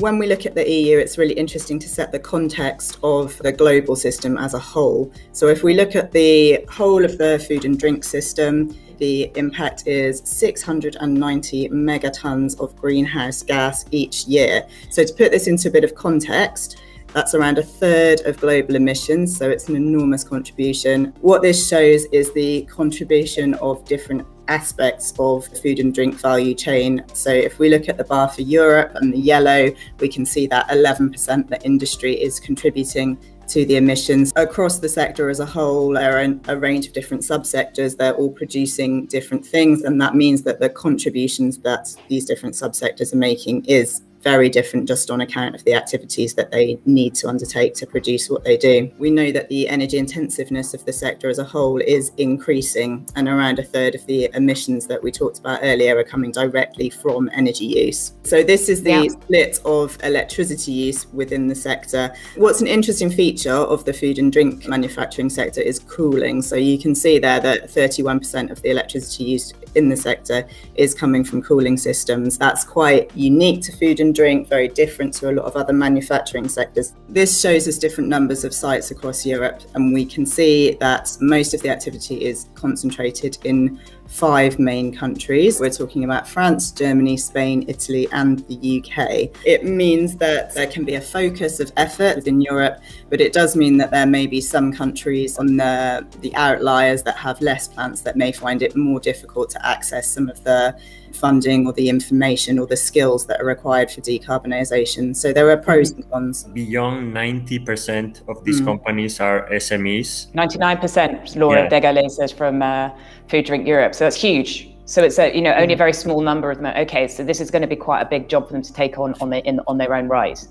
When we look at the EU, it's really interesting to set the context of the global system as a whole. So if we look at the whole of the food and drink system, the impact is 690 megatons of greenhouse gas each year. So to put this into a bit of context, that's around a third of global emissions, so it's an enormous contribution. What this shows is the contribution of different aspects of the food and drink value chain. So if we look at the bar for Europe and the yellow, we can see that 11% the industry is contributing to the emissions. Across the sector as a whole, there are a range of different subsectors. They're all producing different things, and that means that the contributions that these different subsectors are making is very different just on account of the activities that they need to undertake to produce what they do. We know that the energy intensiveness of the sector as a whole is increasing, and around a third of the emissions that we talked about earlier are coming directly from energy use. So, this is the yeah. split of electricity use within the sector. What's an interesting feature of the food and drink manufacturing sector is cooling. So, you can see there that 31% of the electricity used in the sector is coming from cooling systems. That's quite unique to food and drink, very different to a lot of other manufacturing sectors. This shows us different numbers of sites across Europe, and we can see that most of the activity is concentrated in five main countries. We're talking about France, Germany, Spain, Italy, and the UK. It means that there can be a focus of effort within Europe, but it does mean that there may be some countries on the, the outliers that have less plants that may find it more difficult to access some of the funding or the information or the skills that are required for decarbonisation. So there are pros and cons. Beyond 90% of these mm. companies are SMEs. 99%, Laura yeah. Degallaix says from uh, FoodDrinkEurope. So that's huge. So it's a you know only a very small number of them. Okay, so this is going to be quite a big job for them to take on on their in on their own right.